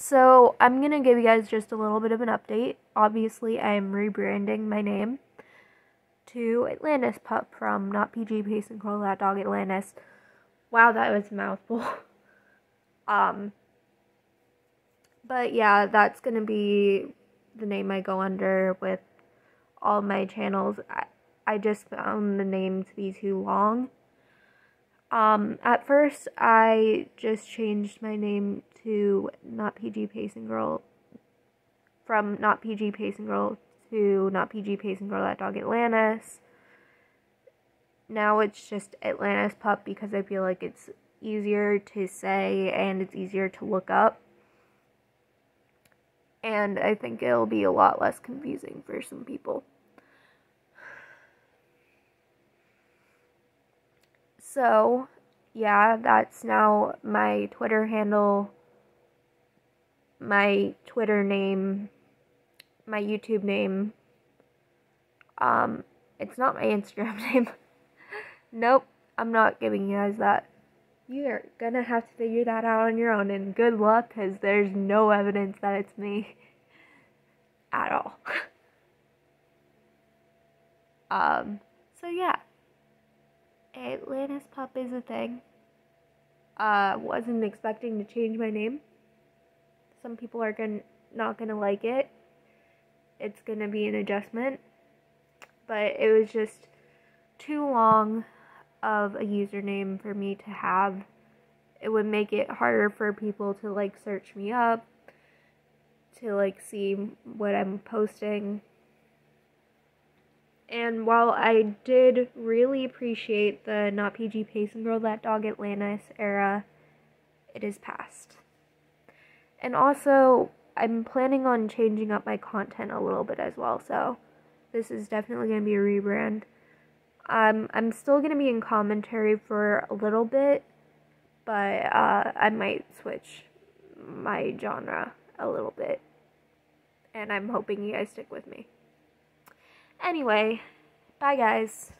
So, I'm going to give you guys just a little bit of an update. Obviously, I'm rebranding my name to Atlantis Pup from Not PG Pacing Girl That Dog Atlantis. Wow, that was a mouthful. um, but yeah, that's going to be the name I go under with all my channels. I, I just found the name to be too long. Um, at first, I just changed my name to Not PG Pacing Girl from Not PG Pacing Girl to Not PG Pacing Girl That Dog Atlantis. Now it's just Atlantis Pup because I feel like it's easier to say and it's easier to look up. And I think it'll be a lot less confusing for some people. So, yeah, that's now my Twitter handle, my Twitter name, my YouTube name. Um, it's not my Instagram name. nope, I'm not giving you guys that. You're gonna have to figure that out on your own, and good luck, because there's no evidence that it's me at all. um, so yeah. Atlantis Pup is a thing. Uh, wasn't expecting to change my name. Some people are gonna, not gonna like it. It's gonna be an adjustment. But it was just too long of a username for me to have. It would make it harder for people to like search me up, to like see what I'm posting. And while I did really appreciate the Not PG Pacing Girl That Dog Atlantis era, it is past. And also, I'm planning on changing up my content a little bit as well, so this is definitely going to be a rebrand. Um, I'm still going to be in commentary for a little bit, but uh, I might switch my genre a little bit. And I'm hoping you guys stick with me. Anyway, bye guys.